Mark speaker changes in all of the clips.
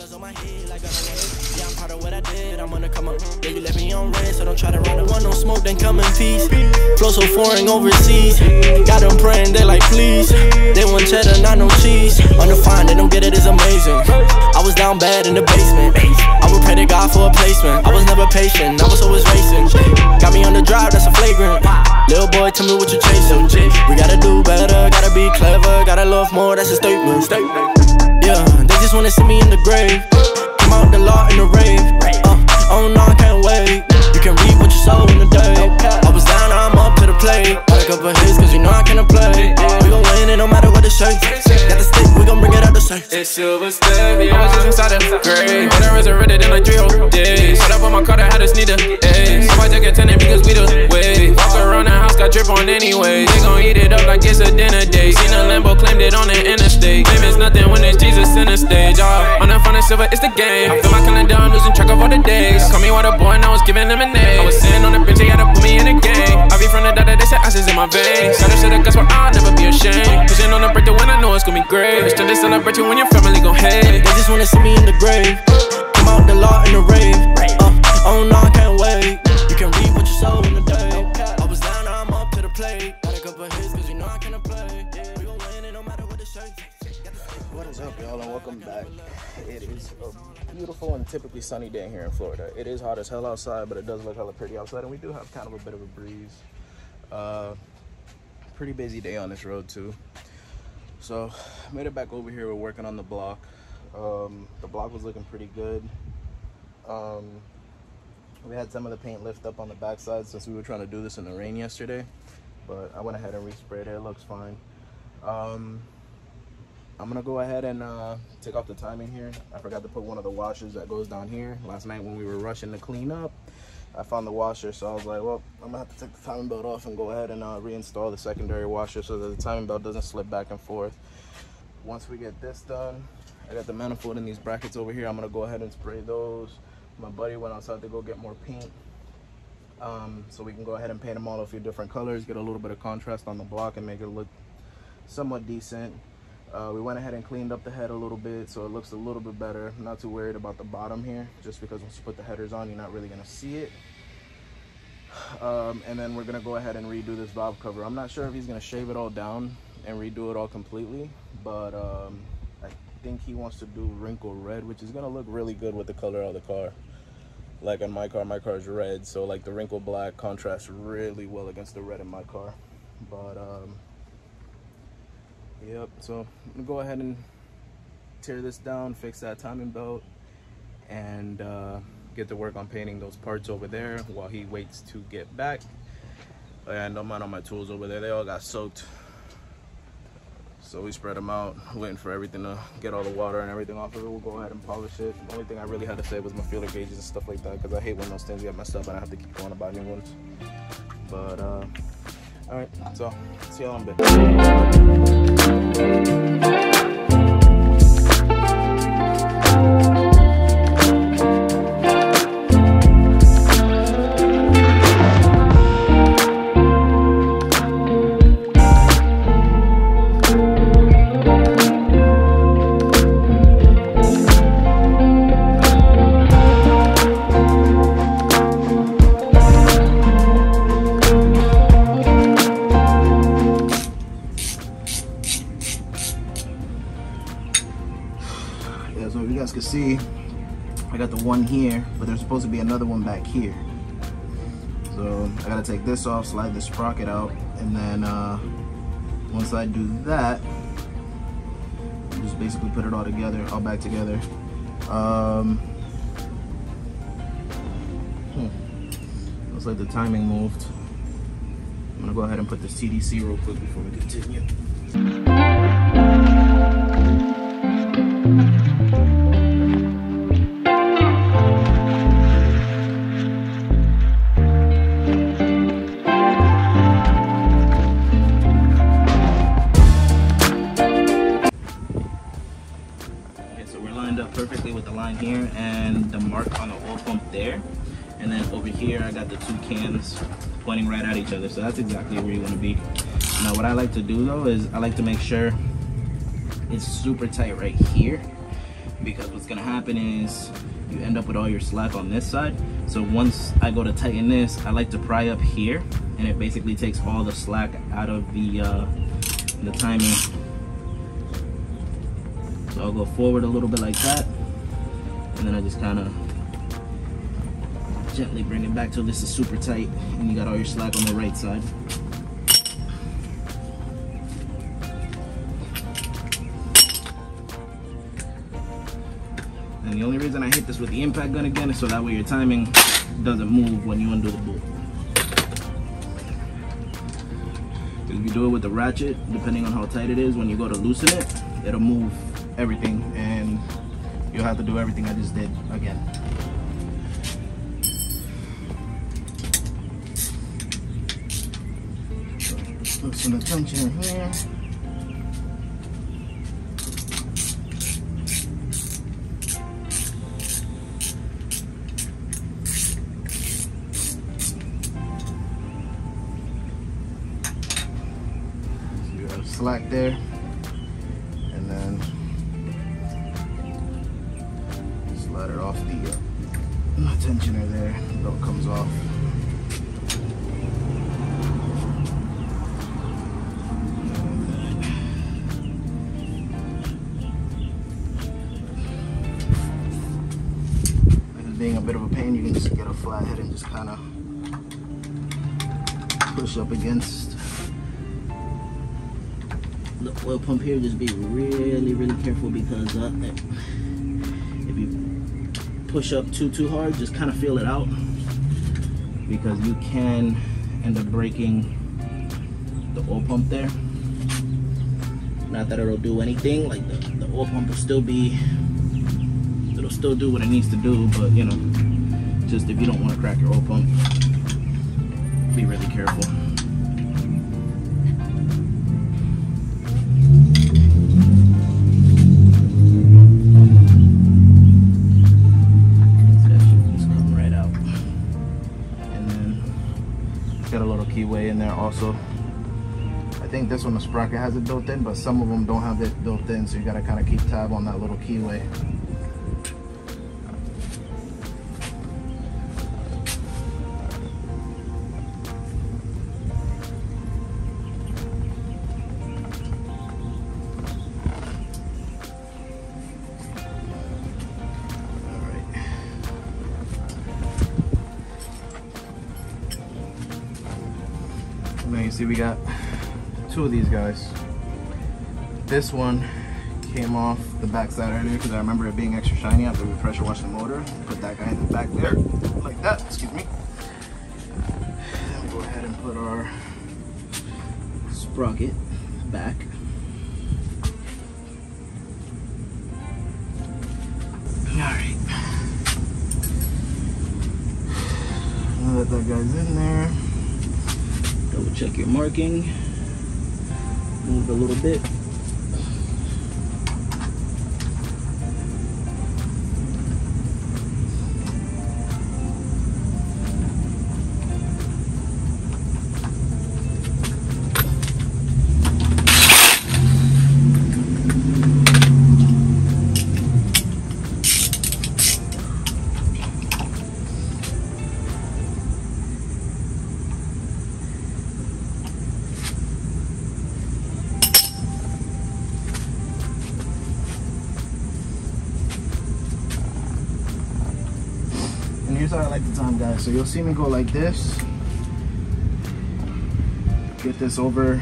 Speaker 1: Dollars on my head, like I don't. Yeah, I'm proud of what I did. I'm gonna come up. Yeah, left me on red, so don't try to run. One no smoke, then come in peace. Flow so foreign overseas. Got them praying, they like please. They want cheddar, not no cheese. Undefined, they don't get it, it's amazing. I was down bad in the basement. I would pray to God for a placement. I was never patient, I was always racing. Got me on the drive, that's a flagrant. Little boy, tell me what you chasing. We gotta do better, gotta be clever, gotta love more, that's a statement. They just wanna see me in the grave. Come out the law in the rave. Uh, oh no, I can't wait. You can read what you saw in the day. I was down, I'm up to the plate. Got a couple hits, cause you know I can't play. We gon' win it no matter what the shape. Got the stick, we gon' bring it out the safe.
Speaker 2: It's silver step, yeah, I was just inside the grave. When I resurrected in like three whole days. Shut up on my car, I had sneak the A's. Somebody take a tenant because we the way. Got drip on anyway. They gon' eat it up like it's a dinner day. Seen a Lambo, claimed it on the interstate. Fame is nothing when it's Jesus in the stage. Oh, on the front and silver, it's the game. I feel my calendar, I'm losing track of all the days. Call me water boy, and I was giving them a name. I was sitting on the bench, they had to put me in the game. I be from the data, they said ashes in my veins. Gotta shit a guess where I'll never be ashamed. Pushing on the break, birthday when I know it's gonna be great. It's still to celebrate you when your family gon' hate.
Speaker 1: They just wanna see me in the grave. Come out the law in the rave. Uh, oh no, I can't
Speaker 3: beautiful and typically sunny day here in Florida. It is hot as hell outside, but it does look hella pretty outside, and we do have kind of a bit of a breeze. Uh, pretty busy day on this road too. So, made it back over here. We're working on the block. Um, the block was looking pretty good. Um, we had some of the paint lift up on the backside since we were trying to do this in the rain yesterday, but I went ahead and resprayed it. It looks fine. Um, I'm gonna go ahead and uh, take off the timing here. I forgot to put one of the washers that goes down here. Last night when we were rushing to clean up, I found the washer, so I was like, well, I'm gonna have to take the timing belt off and go ahead and uh, reinstall the secondary washer so that the timing belt doesn't slip back and forth. Once we get this done, I got the manifold in these brackets over here. I'm gonna go ahead and spray those. My buddy went outside to go get more paint. Um, so we can go ahead and paint them all a few different colors, get a little bit of contrast on the block and make it look somewhat decent. Uh, we went ahead and cleaned up the head a little bit so it looks a little bit better. I'm not too worried about the bottom here just because once you put the headers on, you're not really gonna see it. Um, and then we're gonna go ahead and redo this valve cover. I'm not sure if he's gonna shave it all down and redo it all completely, but um, I think he wants to do wrinkle red, which is gonna look really good with the color of the car. Like on my car, my car is red, so like the wrinkle black contrasts really well against the red in my car. But um, Yep, so I'm gonna go ahead and tear this down, fix that timing belt, and uh, get to work on painting those parts over there while he waits to get back. And I'm out on my tools over there, they all got soaked. So we spread them out, waiting for everything to get all the water and everything off of it. We'll go ahead and polish it. The only thing I really had to say was my feeler gauges and stuff like that because I hate when those things get messed up and I have to keep going buy new ones. But uh, all right, so see y'all in a bit. Supposed to be another one back here. So I gotta take this off, slide the sprocket out, and then uh, once I do that, just basically put it all together, all back together. Um, hmm. Looks like the timing moved. I'm gonna go ahead and put this TDC real quick before we continue. Perfectly with the line here and the mark on the oil pump there. And then over here, I got the two cams pointing right at each other. So that's exactly where you want to be. Now, what I like to do though is I like to make sure it's super tight right here. because what's gonna happen is you end up with all your slack on this side. So once I go to tighten this, I like to pry up here and it basically takes all the slack out of the, uh, the timing. So I'll go forward a little bit like that. And then I just kind of gently bring it back till this is super tight and you got all your slack on the right side. And the only reason I hit this with the impact gun again is so that way your timing doesn't move when you undo the bolt. If you do it with the ratchet, depending on how tight it is, when you go to loosen it, it'll move everything and you'll have to do everything I just did again. Loosen the tension here. slack there it off the uh, tensioner there. Belt comes off. Being a bit of a pain you can just get a flat head and just kind of push up against. The oil pump here, just be really, really careful because uh, push up too, too hard, just kind of feel it out because you can end up breaking the oil pump there. Not that it'll do anything, like the, the oil pump will still be, it'll still do what it needs to do, but you know, just if you don't want to crack your oil pump, be really careful. Also. I think this one, the sprocket has it built in, but some of them don't have it built in, so you gotta kind of keep tab on that little keyway. See we got two of these guys. This one came off the back side earlier because I remember it being extra shiny after we pressure washed the motor. Put that guy in the back there, like that, excuse me. Then we go ahead and put our sprocket back. Alright. Now that that guy's in there, check your marking. Move a little bit So you'll see me go like this. Get this over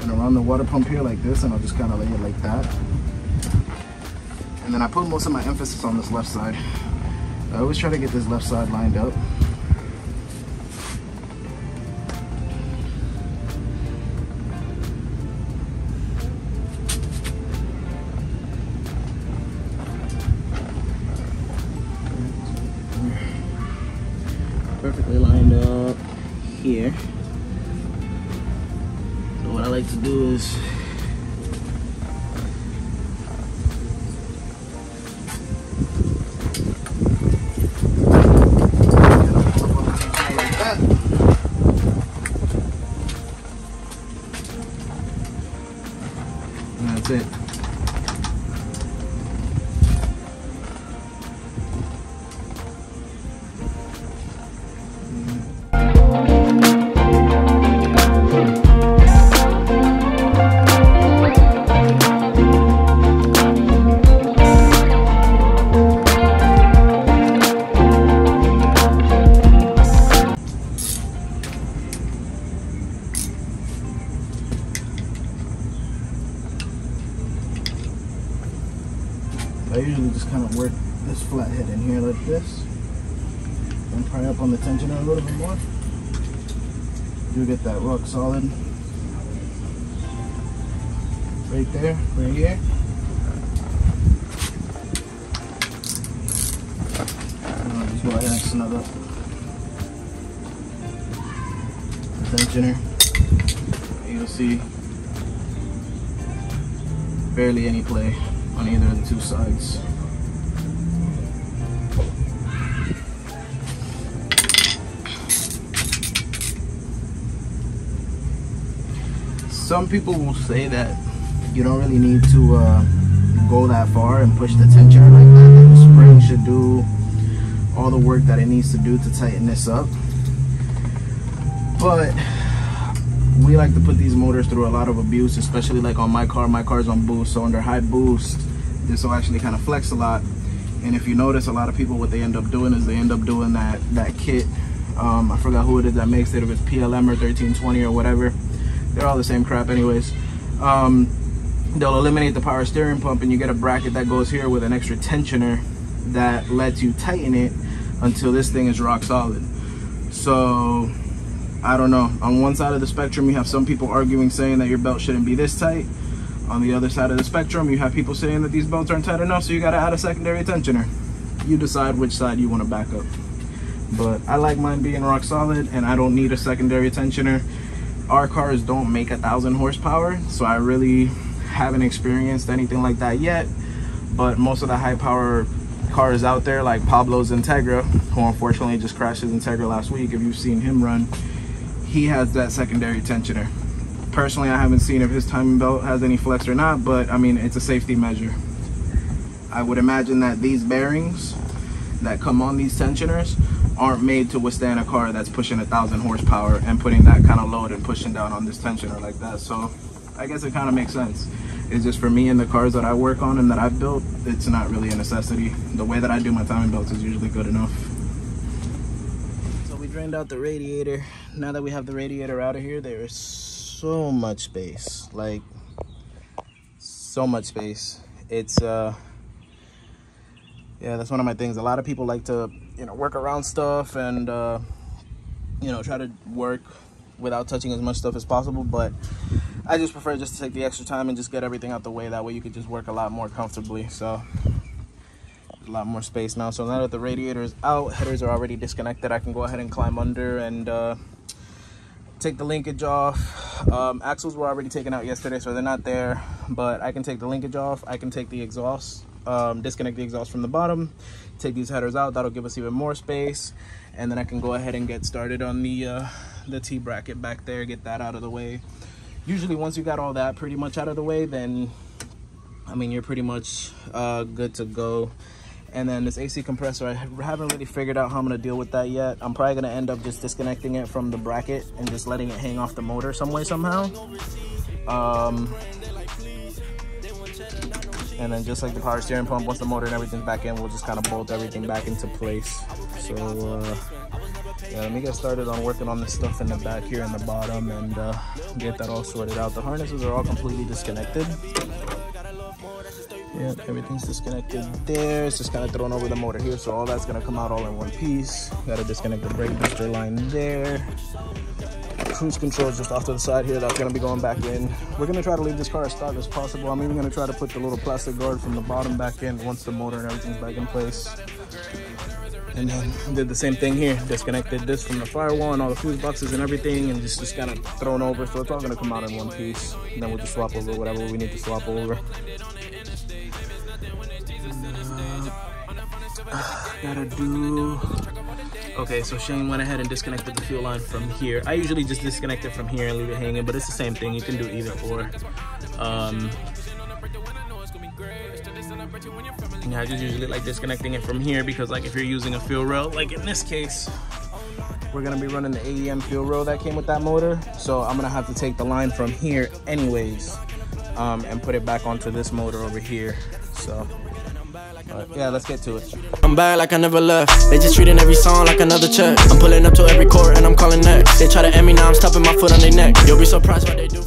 Speaker 3: and around the water pump here like this and I'll just kind of lay it like that. And then I put most of my emphasis on this left side. I always try to get this left side lined up. Perfectly lined up here. So what I like to do is And pry up on the tensioner a little bit more. You get that rock solid right there, right here. I'll just go ahead and snug up the tensioner. You'll see barely any play on either of the two sides. Some people will say that you don't really need to uh, go that far and push the tensioner like that. The spring should do all the work that it needs to do to tighten this up. But we like to put these motors through a lot of abuse, especially like on my car. My car's on boost, so under high boost, this will actually kind of flex a lot. And if you notice, a lot of people, what they end up doing is they end up doing that that kit. Um, I forgot who it is that makes it, if it's PLM or 1320 or whatever. They're all the same crap anyways. Um, they'll eliminate the power steering pump and you get a bracket that goes here with an extra tensioner that lets you tighten it until this thing is rock solid. So I don't know. On one side of the spectrum, you have some people arguing saying that your belt shouldn't be this tight. On the other side of the spectrum, you have people saying that these belts aren't tight enough, so you gotta add a secondary tensioner. You decide which side you wanna back up. But I like mine being rock solid and I don't need a secondary tensioner our cars don't make a thousand horsepower so i really haven't experienced anything like that yet. But most of the high power cars out there like pablo's integra who unfortunately just crashed his integra last week if you've seen him run he has that secondary tensioner. Personally i haven't seen if his timing belt has any flex or not but i mean it's a safety measure. I would imagine that these bearings that come on these tensioners aren't made to withstand a car that's pushing a thousand horsepower and putting that kind of load and pushing down on this tensioner like that. So I guess it kind of makes sense. It's just for me and the cars that I work on and that I've built, it's not really a necessity. The way that I do my timing belts is usually good enough. So we drained out the radiator. Now that we have the radiator out of here, there is so much space. Like, so much space. It's, uh, yeah, that's one of my things. A lot of people like to, you know, work around stuff and, uh, you know, try to work without touching as much stuff as possible. But I just prefer just to take the extra time and just get everything out the way. That way you could just work a lot more comfortably. So a lot more space now. So now that the radiator is out, headers are already disconnected. I can go ahead and climb under and uh, take the linkage off. Um, axles were already taken out yesterday, so they're not there. But I can take the linkage off. I can take the exhaust um, disconnect the exhaust from the bottom, take these headers out. That'll give us even more space. And then I can go ahead and get started on the, uh, the T-bracket back there, get that out of the way. Usually once you got all that pretty much out of the way, then, I mean, you're pretty much uh, good to go. And then this AC compressor, I haven't really figured out how I'm gonna deal with that yet. I'm probably gonna end up just disconnecting it from the bracket and just letting it hang off the motor some way somehow. Um, and then just like the power steering pump once the motor and everything's back in we'll just kind of bolt everything back into place. So uh, yeah let me get started on working on this stuff in the back here in the bottom and uh, get that all sorted out. The harnesses are all completely disconnected. Yeah everything's disconnected there. It's just kind of thrown over the motor here so all that's going to come out all in one piece. Got to disconnect the brake booster line there cruise control just off to the side here that's to be going back in. We're to try to leave this car as stock as possible. I'm even to try to put the little plastic guard from the bottom back in once the motor and everything's back in place. And then did the same thing here disconnected this from the firewall and all the fuse boxes and everything and just just kind of thrown over. So it's all to come out in one piece. And then we'll just swap over whatever we need to swap over. Uh, gotta do Okay, so Shane went ahead and disconnected the fuel line from here. I usually just disconnect it from here and leave it hanging, but it's the same thing. You can do either or. Um, yeah, I just usually like disconnecting it from here because like if you're using a fuel rail, like in this case, we're gonna be running the AEM fuel rail that came with that motor. So I'm gonna have to take the line from here anyways um, and put it back onto this motor over here. So Right, yeah, let's get to it. I'm back like I never left. They just treating every song like another check. I'm pulling up to every court and I'm calling next. They try to end me now, I'm stopping my foot on their neck. You'll be surprised what they do.